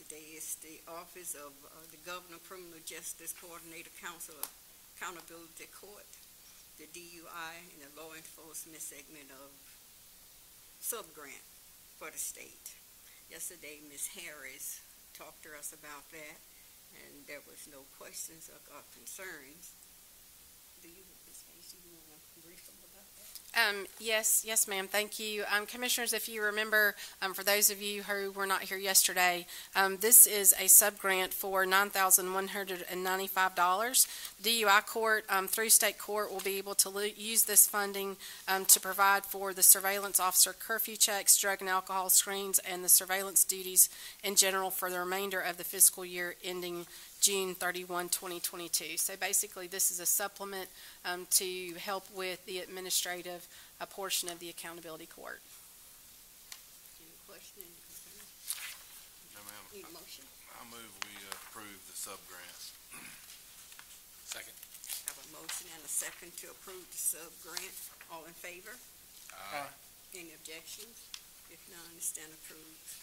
today is the Office of uh, the Governor Criminal Justice Coordinating Council of Accountability Court, the DUI, and the law enforcement segment of subgrant for the state. Yesterday, Ms. Harris talked to us about that, and there was no questions or concerns. Do you, Ms. Casey, you want to brief them about that? Um, yes, yes, ma'am. Thank you. Um, Commissioners, if you remember, um, for those of you who were not here yesterday, um, this is a subgrant for nine thousand one hundred and ninety-five dollars. DUI court, um, through state court, will be able to use this funding, um, to provide for the surveillance officer curfew checks, drug and alcohol screens, and the surveillance duties in general for the remainder of the fiscal year ending June 31, 2022. So basically, this is a supplement um, to help with the administrative uh, portion of the accountability court. Any question, any concern? No, ma'am. Need a motion? I move we approve the sub-grants. Second. Have a motion and a second to approve the sub-grant. All in favor? Aye. Any objections? If none, stand approved.